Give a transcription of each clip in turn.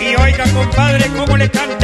Y oiga, compadre, cómo le canta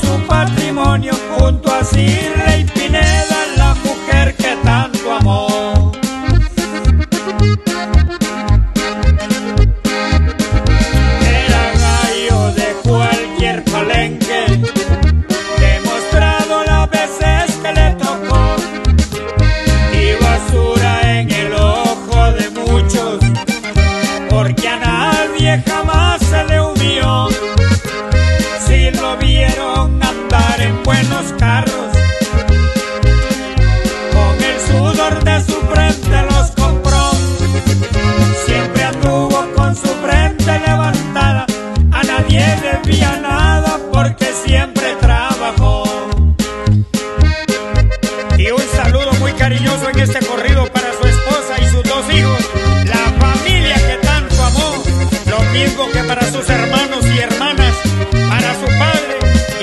su patrimonio junto a Cirle y Pineda, la mujer que tanto amó. Era gallo de cualquier palenque, demostrado las veces que le tocó. Y basura en el ojo de muchos, porque a nadie jamás en este corrido para su esposa y sus dos hijos, la familia que tanto amó, lo mismo que para sus hermanos y hermanas, para su padre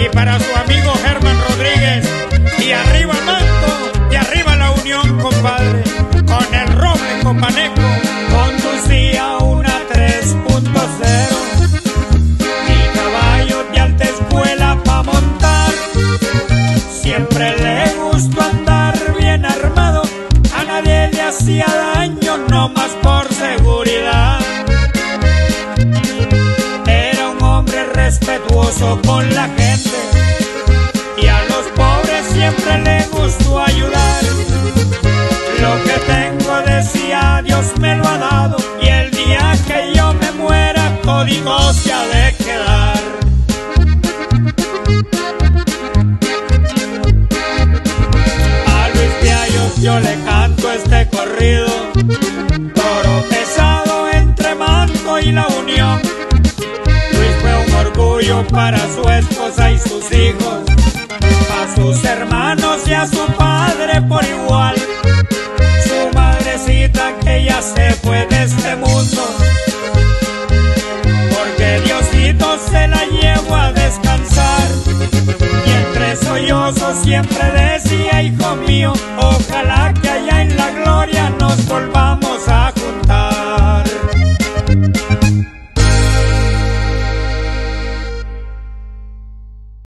y para su amigo Germán Rodríguez. Y arriba manto y arriba la unión, compadre, con el roble copaneco, conducía una 3.0 y caballos de alta escuela pa' montar. Siempre hacía daño, no más por seguridad. Era un hombre respetuoso con la gente y a los pobres siempre le gustó ayudar. Lo que tengo decía Dios me lo ha dado y el día que yo me muera todito se ha de quedar. para su esposa y sus hijos, a sus hermanos y a su padre por igual. Su madrecita que ya se fue de este mundo, porque Diosito se la llevó a descansar. Y entre sollozos siempre decía, hijo mío, ojalá que